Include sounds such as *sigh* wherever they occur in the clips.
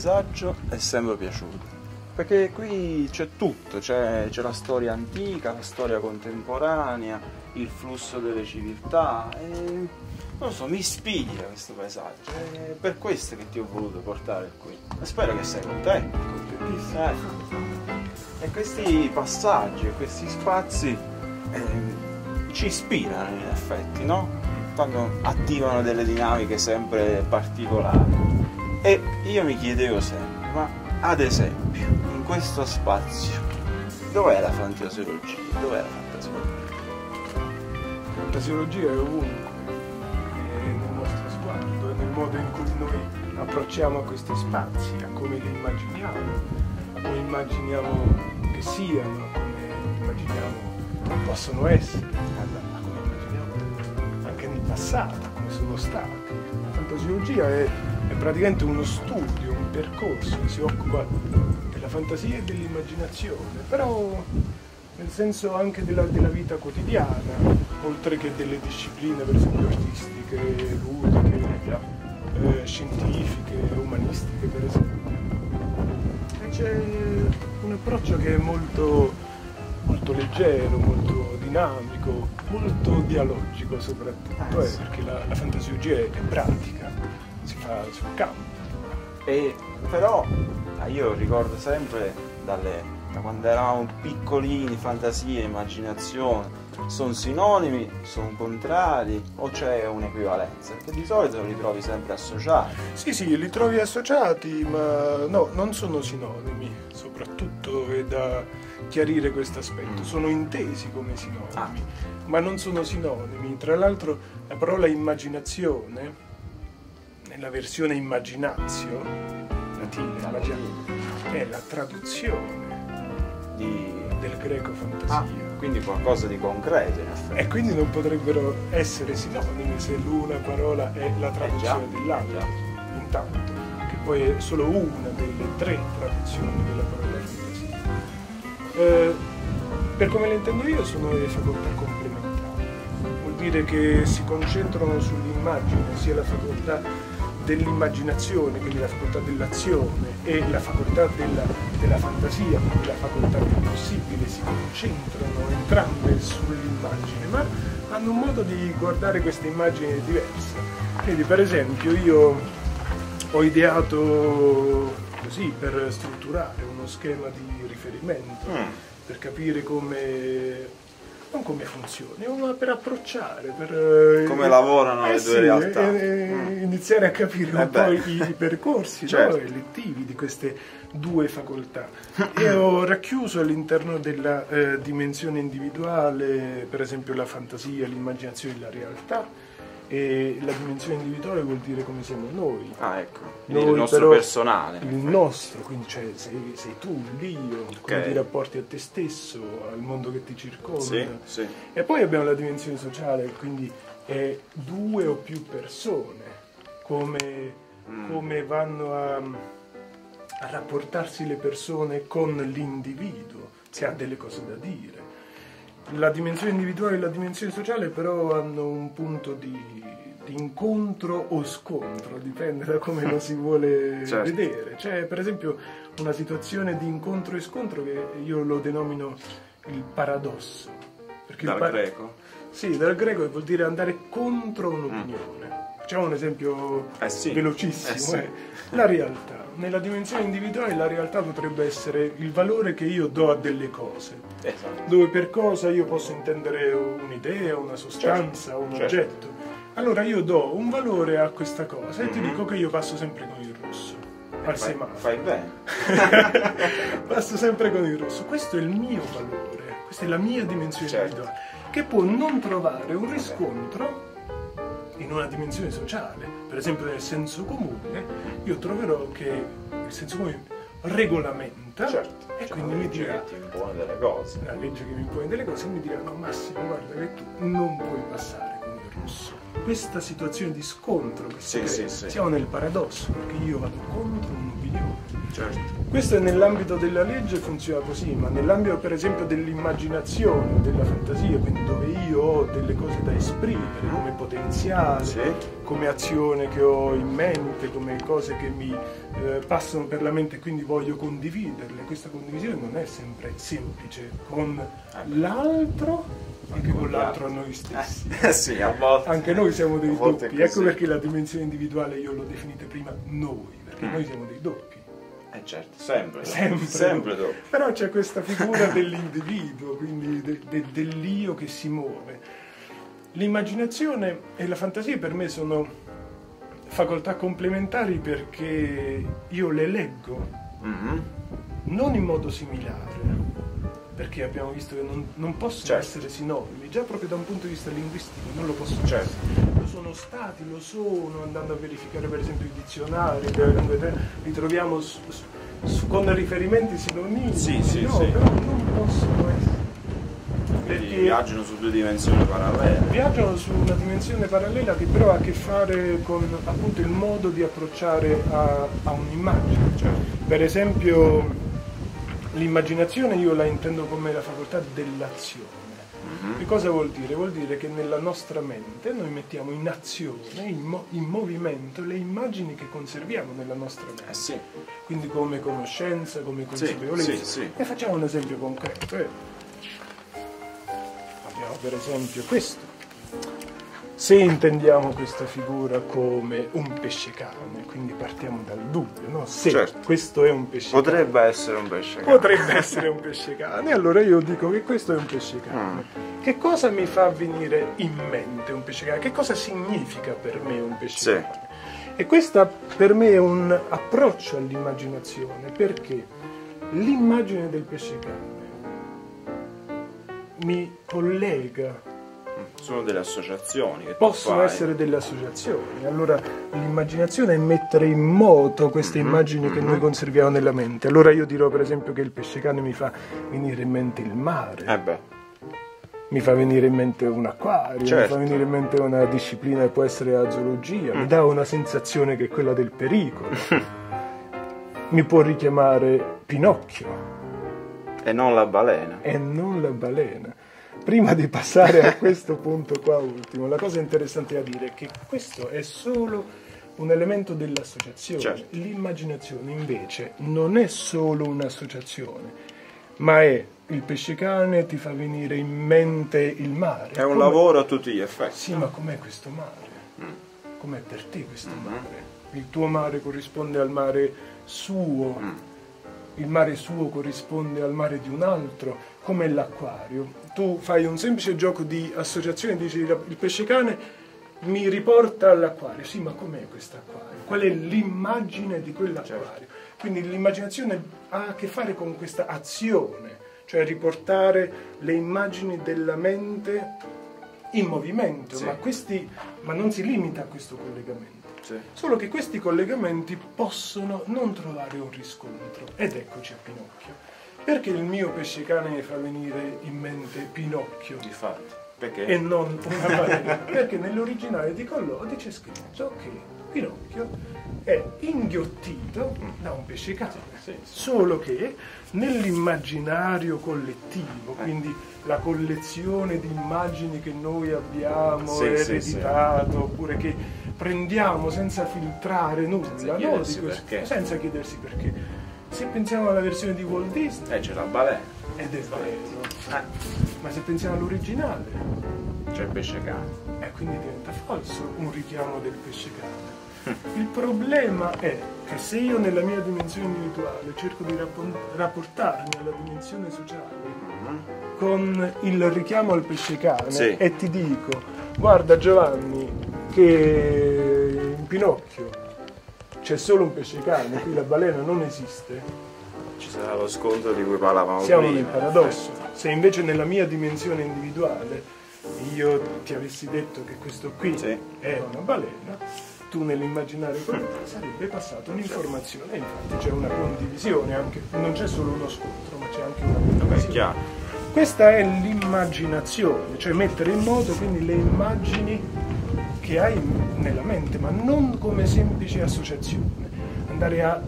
paesaggio è sempre piaciuto. Perché qui c'è tutto, c'è, la storia antica, la storia contemporanea, il flusso delle civiltà. E, non so, mi ispira questo paesaggio. È per questo che ti ho voluto portare qui. Spero che sei contento. Eh. E questi passaggi, questi spazi eh, ci ispirano in effetti, no? Quando attivano delle dinamiche sempre particolari. E io mi chiedevo sempre, ma ad esempio, in questo spazio, dov'è la fantasiologia? Dov'è la fantasiologia? La fantasiologia è ovunque, è nel nostro sguardo, è nel modo in cui noi approcciamo a questi spazi, a come li immaginiamo, come immaginiamo che siano, come immaginiamo che possono essere, come immaginiamo anche nel passato, come sono stati. Fantasiologia è, è praticamente uno studio, un percorso che si occupa della fantasia e dell'immaginazione, però nel senso anche della, della vita quotidiana, oltre che delle discipline per esempio artistiche, ludiche, eh, scientifiche, umanistiche per esempio. E c'è un approccio che è molto, molto leggero, molto dinamico, molto dialogico soprattutto, Eh, eh, sì. perché la, la fantasiologia è, è pratica, si fa sul campo. E però ah, io ricordo sempre dalle- da quando eravamo piccolini, fantasia, immaginazione, sono sinonimi, sono contrari o c'è un'equivalenza? Perché di solito li trovi sempre associati. Sì, sì, li trovi associati, ma no, non sono sinonimi, soprattutto è da chiarire questo aspetto. Mm. Sono intesi come sinonimi, Ah. ma non sono sinonimi. Tra l'altro la parola immaginazione, nella versione immaginatio, latina, immagina- è la traduzione Di... del greco fantasia. Ah, quindi qualcosa di concreto in effetti. E quindi non potrebbero essere sinonimi se l'una parola è la traduzione Eh dell'altra. eh Intanto, che poi è solo una delle tre traduzioni della parola fantasia. Eh, per come le intendo io sono le facoltà complementari. Vuol dire che si concentrano sull'immagine, sia la facoltà dell'immaginazione, quindi la facoltà dell'azione, e la facoltà della, della fantasia, quindi la facoltà del possibile, si concentrano entrambe sull'immagine, ma hanno un modo di guardare queste immagini diverse. Quindi per esempio io ho ideato così per strutturare uno schema di riferimento, Mm. per capire come non come funzioni, ma per approcciare, per eh, Come lavorano le due sì, realtà. e- e Mm. iniziare a capire Eh un po' i, i percorsi *laughs* Certo. no, elettivi di queste due facoltà. *clears throat* E ho racchiuso all'interno della eh, dimensione individuale, per esempio la fantasia, l'immaginazione e la realtà, e la dimensione individuale vuol dire come siamo noi. Ah, ecco. Quindi Noi il nostro però- personale. Il nostro, quindi cioè, sei, sei tu, l'io, come ti rapporti a te stesso, al mondo che ti circonda. Sì, sì. E poi abbiamo la dimensione sociale, quindi è due o più persone, come, Mm. come vanno a, a rapportarsi le persone con l'individuo, se ha delle cose da dire. La dimensione individuale e la dimensione sociale però hanno un punto di, di incontro o scontro, dipende da come lo si vuole *laughs* Certo. vedere. C'è per esempio una situazione di incontro e scontro che io lo denomino il paradosso. Perché il Dal par- greco? Sì, dal greco vuol dire andare contro un'opinione. Facciamo un esempio Eh sì. velocissimo. Eh sì. eh. La realtà. Nella dimensione individuale la realtà potrebbe essere il valore che io do a delle cose, Esatto. dove per cosa io posso intendere un'idea, una sostanza, Certo, un certo. oggetto. Allora io do un valore a questa cosa e ti Mhm. dico che io passo sempre con il rosso al Fai, semaforo. fai bene. *laughs* Passo sempre con il rosso. Questo è il mio valore, questa è la mia dimensione Certo. individuale, che può non trovare un riscontro in una dimensione sociale. Per esempio nel senso comune, io troverò che il senso comune regolamenta Certo. e C'è quindi mi dirà che impone delle cose. la legge che mi impone delle cose mi dirà no Massimo guarda che tu non puoi passare con il rosso questa situazione di scontro che si Sì, crea, sì, sì. siamo nel paradosso perché io vado contro Certo. Questo è nell'ambito della legge funziona così, ma nell'ambito per esempio dell'immaginazione, della fantasia, quindi dove io ho delle cose da esprimere come potenziale, Sì. come azione che ho in mente, come cose che mi eh, passano per la mente e quindi voglio condividerle. Questa condivisione non è sempre semplice con l'altro, anche con l'altro a noi stessi. Eh, *laughs* sì, a volte. Anche noi siamo dei doppi, ecco perché la dimensione individuale io l'ho definita prima noi, perché Mm. noi siamo dei doppi. Eh certo, sempre. Sempre, Sempre dopo. Però c'è questa figura dell'individuo, quindi de- de- dell'io che si muove. L'immaginazione e la fantasia per me sono facoltà complementari perché io le leggo Mhm. non in modo similare, perché abbiamo visto che non, non possono Certo. essere sinonimi, già proprio da un punto di vista linguistico non lo possono Certo. essere. Lo sono stati, lo sono, andando a verificare per esempio i dizionari, li troviamo su- su- con riferimenti sinonimi, Sì, sì, no, sì. però non possono essere. Quindi Perché viaggiano su due dimensioni parallele. viaggiano su una dimensione parallela che però ha a che fare con appunto il modo di approcciare a, a un'immagine. Certo. Per esempio, l'immaginazione io la intendo come la facoltà dell'azione. Mhm. Che cosa vuol dire? Vuol dire che nella nostra mente noi mettiamo in azione, in, mo- in movimento, le immagini che conserviamo nella nostra mente. Eh sì. Quindi come conoscenza, come consapevolezza. sì, sì. E facciamo un esempio concreto. eh. Abbiamo per esempio questo. Se intendiamo questa figura come un pesce cane, quindi partiamo dal dubbio, no? Se Certo. questo è un pesce cane. Potrebbe essere un pesce cane. Potrebbe essere un pesce cane, allora io dico che questo è un pesce cane. Mm. Che cosa mi fa venire in mente un pesce cane? Che cosa significa per me un pesce Sì. cane? E questo per me è un approccio all'immaginazione, perché l'immagine del pesce cane mi collega Sono delle associazioni possono essere delle associazioni. Allora l'immaginazione è mettere in moto queste Mhm, immagini che noi conserviamo nella mente. Allora io dirò per esempio che il pesce cane mi fa venire in mente il mare, Eh beh, mi fa venire in mente un acquario, Certo. mi fa venire in mente una disciplina che può essere la zoologia, Mm. mi dà una sensazione che è quella del pericolo. *laughs* mi può richiamare Pinocchio e non la balena. e non la balena. Prima di passare a *laughs* questo punto qua ultimo, la cosa interessante da dire è che questo è solo un elemento dell'associazione. Certo. L'immaginazione invece non è solo un'associazione, ma è il pesce cane ti fa venire in mente il mare. È un Come- lavoro a tutti gli effetti. Sì, ma com'è questo mare? Mm. Com'è per te questo Mm-hmm. mare? Il tuo mare corrisponde al mare suo, Mm. il mare suo corrisponde al mare di un altro, come l'acquario. Tu fai un semplice gioco di associazione, dici il pesce cane mi riporta all'acquario. Sì, ma com'è quest'acquario? Qual è l'immagine di quell'acquario? Quindi l'immaginazione ha a che fare con questa azione, cioè riportare le immagini della mente in movimento, Sì. ma, questi, ma non si limita a questo collegamento. Sì. Solo che questi collegamenti possono non trovare un riscontro. Ed eccoci a Pinocchio. Perché il mio pesce cane fa venire in mente Pinocchio Difatti. Perché? e non una balena? Perché nell'originale di Collodi c'è scritto che Pinocchio è inghiottito da un pesce cane. Sì, sì. Solo che nell'immaginario collettivo, Eh. quindi la collezione di immagini che noi abbiamo Sì, ereditato, oppure che prendiamo senza filtrare nulla, Senza no? chiedersi Di questo- senza chiedersi perché. Se pensiamo alla versione di Walt Disney, Eh, c'è la balena, ed è vero, eh, ma se pensiamo all'originale, c'è il pesce cane. e quindi diventa falso un richiamo del pesce cane. Il problema è che se io nella mia dimensione individuale cerco di rapportarmi alla dimensione sociale Mhm. con il richiamo al pesce cane Sì. e ti dico, guarda Giovanni, che in Pinocchio c'è solo un pesce cane, qui la balena non esiste, Ci sarà lo scontro di cui parlavamo siamo prima. nel paradosso. Se invece nella mia dimensione individuale io ti avessi detto che questo qui Sì. è una balena, tu nell'immaginario collettivo sarebbe passata un'informazione. Infatti c'è una condivisione, anche, non c'è solo uno scontro, ma c'è anche una condivisione. Questa è l'immaginazione, cioè mettere in moto quindi le immagini che hai nella mente, ma non come semplice associazione. Andare a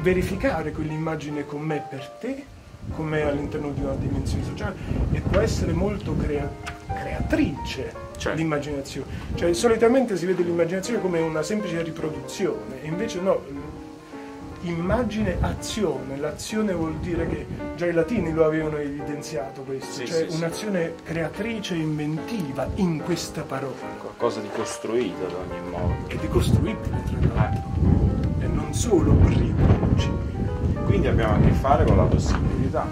verificare quell'immagine con me per te, con me all'interno di una dimensione sociale e può essere molto crea- creatrice Certo. l'immaginazione. Cioè solitamente si vede l'immaginazione come una semplice riproduzione, e invece no, immagine azione, l'azione vuol dire che già i latini lo avevano evidenziato questo, Sì, cioè sì, sì. un'azione creatrice, inventiva in questa parola Qualcosa di costruito ad ogni modo. ed è costruibile tra l'altro e non solo riproducibile. Quindi abbiamo a che fare con la possibilità.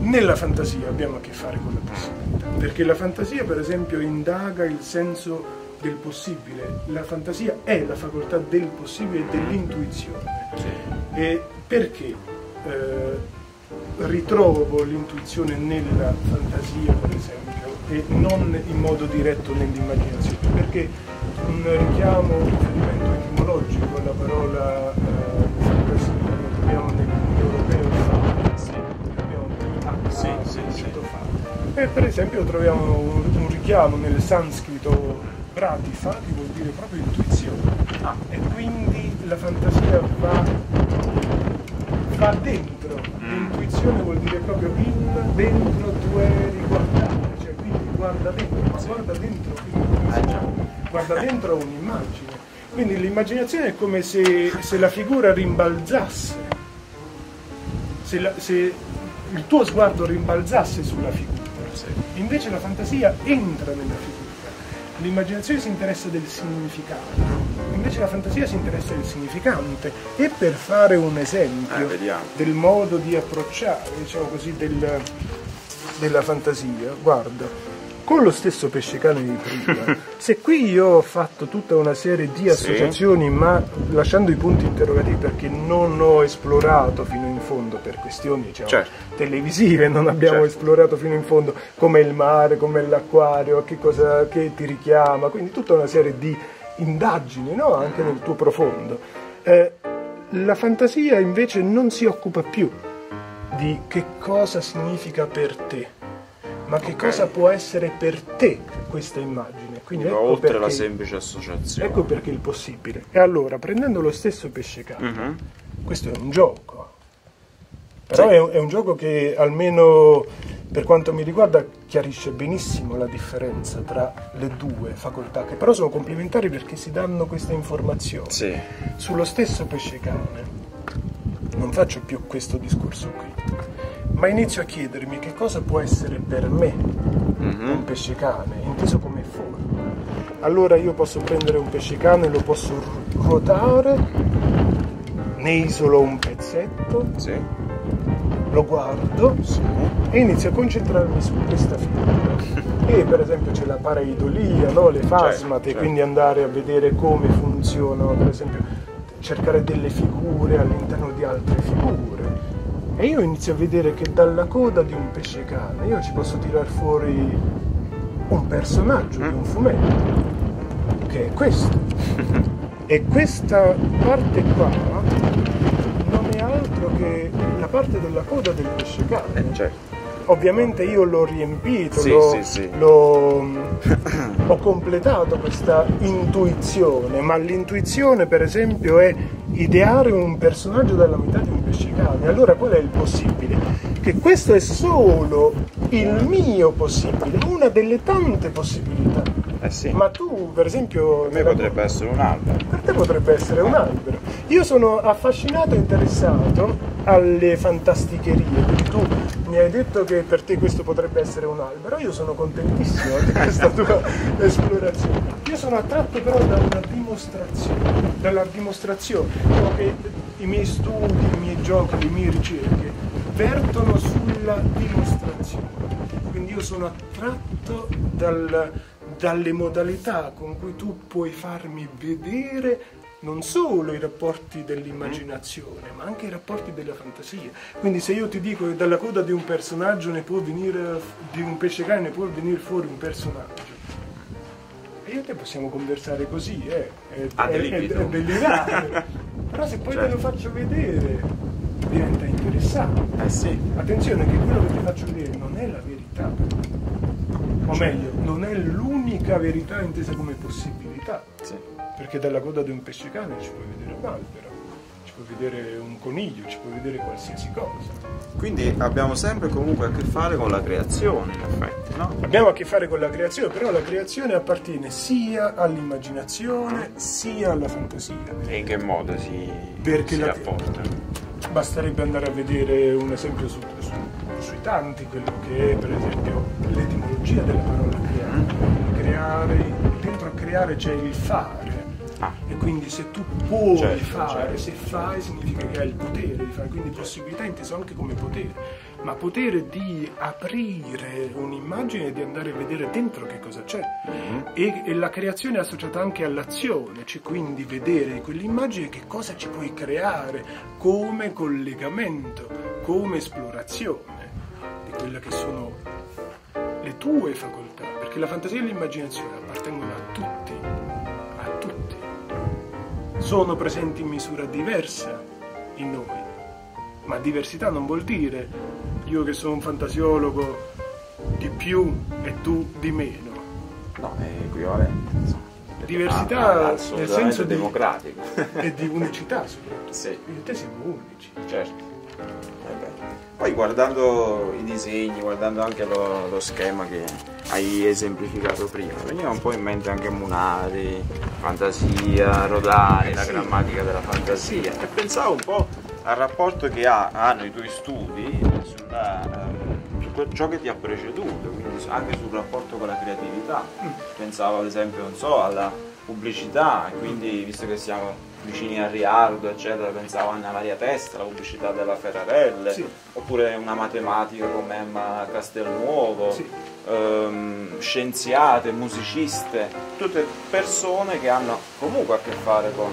Nella fantasia abbiamo a che fare con la possibilità, perché la fantasia per esempio indaga il senso del possibile, la fantasia è la facoltà del possibile e dell'intuizione. E perché eh, ritrovo l'intuizione nella fantasia, per esempio, e non in modo diretto nell'immaginazione? Perché un richiamo, un riferimento etimologico alla parola eh, fantasia lo troviamo nell'indoeuropeo fare, abbiamo ah, Sì, ah, sì, sì. detto fare. E per esempio troviamo un, un richiamo nel sanscrito pratifa, che vuol dire proprio intuizione. Ah. E quindi la fantasia va, va dentro. Mm. L'intuizione vuol dire proprio in, dentro, tu eri guardare, cioè quindi guarda dentro, ma guarda dentro già. guarda dentro un'immagine. Quindi l'immaginazione è come se, se la figura rimbalzasse, se, la- se il tuo sguardo rimbalzasse sulla figura. Invece la fantasia entra nella figura. L'immaginazione si interessa del significato, invece la fantasia si interessa del significante. E per fare un esempio Eh, del modo di approcciare, diciamo così, del- della fantasia, guarda, con lo stesso pesce cane di prima, *laughs* se qui io ho fatto tutta una serie di Sì. associazioni, ma lasciando i punti interrogativi perché non ho esplorato fino in fondo per questioni diciamo, Certo. televisive, non abbiamo Certo. esplorato fino in fondo come il mare, come l'acquario, che cosa che ti richiama, quindi tutta una serie di indagini, no? anche nel tuo profondo. Eh, la fantasia invece non si occupa più di che cosa significa per te, ma che Ok. cosa può essere per te questa immagine. Quindi ecco oltre perché, la semplice associazione. ecco perché il possibile. E allora, prendendo lo stesso pesce cane, Mhm. questo è un gioco. Però Sì. è, un, è un gioco che almeno per quanto mi riguarda chiarisce benissimo la differenza tra le due facoltà, che però sono complementari perché si danno queste informazioni. Sì. Sullo stesso pesce cane non faccio più questo discorso qui, ma inizio a chiedermi che cosa può essere per me un Mhm. pesce cane, inteso come forma. Allora io posso prendere un pesce cane, lo posso ru- ruotare, ne isolo un pezzetto, Sì. Lo guardo Sì. e inizio a concentrarmi su questa figura. E per esempio c'è la pareidolia, no? le fasmate, certo. quindi andare a vedere come funzionano, per esempio cercare delle figure all'interno di altre figure. E io inizio a vedere che dalla coda di un pesce cane io ci posso tirar fuori un personaggio di un fumetto, che è questo. *laughs* E questa parte qua non è altro che parte della coda del pesce cane. Eh, certo. Ovviamente io l'ho riempito, Sì, l'ho, sì, sì. l'ho- ho completato questa intuizione, ma l'intuizione per esempio è ideare un personaggio dalla metà di un pesce cane. Allora qual è il possibile? Che questo è solo il mio possibile, una delle tante possibilità. Eh sì. Ma tu per esempio... Per me potrebbe essere un albero. Per te potrebbe essere un albero. Io sono affascinato e interessato alle fantasticherie, tu mi hai detto che per te questo potrebbe essere un albero, io sono contentissimo di questa *laughs* tua esplorazione. Io sono attratto però dalla dimostrazione, dalla dimostrazione, che i miei studi, i miei giochi, le mie ricerche vertono sulla dimostrazione. Quindi io sono attratto dal- dalle modalità con cui tu puoi farmi vedere non solo i rapporti dell'immaginazione, ma anche i rapporti della fantasia. Quindi se io ti dico che dalla coda di un personaggio ne può venire, di un pesce cane ne può venire fuori un personaggio. E io e te possiamo conversare così, eh. È, è- è- libitum. è delirante. Però se poi te Certo. lo faccio vedere diventa interessante. Eh sì. Attenzione che quello che ti faccio vedere non è la verità, o meglio, non è l'unica verità intesa come possibilità, Sì. Perché dalla coda di un pesce cane ci puoi vedere un albero, ci puoi vedere un coniglio, ci puoi vedere qualsiasi cosa. Quindi abbiamo sempre comunque a che fare con la creazione, in effetti, no? Abbiamo a che fare con la creazione, però la creazione appartiene sia all'immaginazione sia alla fantasia. E in che modo si, Perché si la- rapporta? Basterebbe andare a vedere un esempio su- su- sui tanti, quello che è per esempio l'etimologia della parola creare. Creare, dentro creare c'è il fare. Ah. E quindi se tu puoi Certo, fare, certo. se fai significa che hai il potere di fare, quindi possibilità inteso anche come potere, ma potere di aprire un'immagine e di andare a vedere dentro che cosa c'è. E, e la creazione è associata anche all'azione, cioè quindi vedere quell'immagine che cosa ci puoi creare come collegamento, come esplorazione di quelle che sono le tue facoltà, perché la fantasia e l'immaginazione appartengono Sono presenti in misura diversa in noi, ma diversità non vuol dire io che sono un fantasiologo di più e tu di meno. No, è equivalente. insomma. Diversità Ah, nel assolutamente senso di- democratico. E di unicità soprattutto. sì, e te siamo unici. certo. Eh. Poi guardando i disegni, guardando anche lo, lo schema che hai esemplificato prima, veniva un po' in mente anche Munari, fantasia, Rodari, la Sì. grammatica della fantasia. E pensavo un po' al rapporto che ha- hanno i tuoi studi sulla, ehm, su ciò che ti ha preceduto, quindi anche sul rapporto con la creatività. Pensavo ad esempio, non so, alla pubblicità, quindi visto che siamo vicini a Riardo, eccetera, pensavo a Anna Maria Testa, la pubblicità della Ferrarelle, Sì. oppure una matematica come Emma Castelnuovo, Sì. ehm, scienziate, musiciste, tutte persone che hanno comunque a che fare con,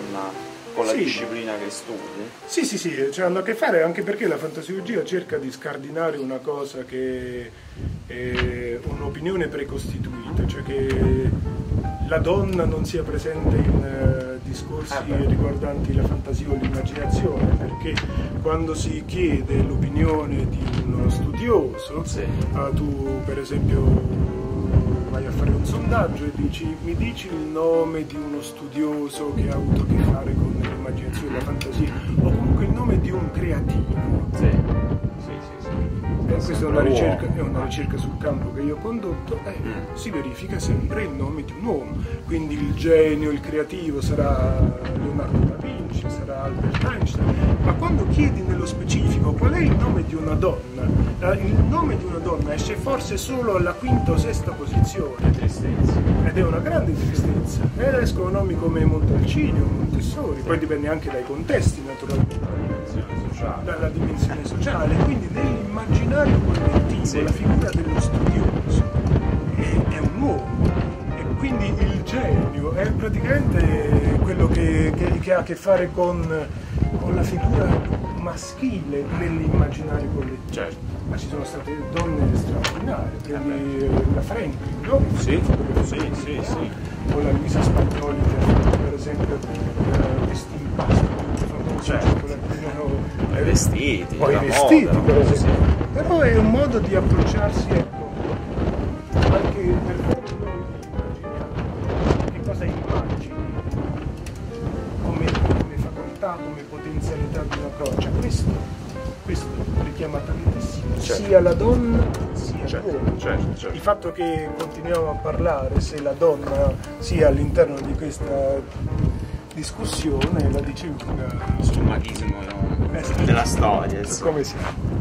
con la Sì. disciplina che studi. Sì, sì, sì, cioè hanno a che fare anche perché la fantasiologia cerca di scardinare una cosa che è un'opinione precostituita, cioè che la donna non sia presente in eh, discorsi beh. riguardanti la fantasia o l'immaginazione, perché quando si chiede l'opinione di uno studioso, Sì. ah, tu per esempio vai a fare un sondaggio e dici mi dici il nome di uno studioso che ha avuto a che fare con l'immaginazione e la fantasia o comunque il nome di un creativo Sì, sì, sì. Eh, questa è una, ricerca, è una ricerca sul campo che io ho condotto e Mm. si verifica sempre il nome di un uomo quindi il genio, il creativo sarà Leonardo da Vinci, sarà Albert Einstein ma quando chiedi nello specifico qual è il nome di una donna eh, il nome di una donna esce forse solo alla quinta o sesta posizione Tristezza. ed è una grande tristezza. E escono nomi come Montalcini o Montessori, poi dipende anche dai contesti naturalmente, sociale. dalla dimensione sociale, quindi nell'immaginario collettivo Sì. la figura dello studioso è, è un uomo e quindi il genio è praticamente quello che, che- che ha a che fare con, con la figura maschile nell'immaginario collettivo. Certo. Ma ci sono state donne straordinarie, prendi eh, la Franklin, no? Sì, sì, sì, sì. o la Luisa Spagnoli che ha fatto per esempio eh, vestiti famosi Certo. I vestiti, poi i vestiti moda, per esempio però è un modo di approcciarsi ecco anche per quanto noi immaginiamo che cosa immagini come, come facoltà come potenzialità di una cosa Cioè, questo questo richiama tantissimo Certo. sia la donna sia Certo, l'uomo certo, il certo. fatto che continuiamo a parlare se la donna sia all'interno di questa discussione la dice lunga Sul machismo no? Eh sì. della storia, su come siamo.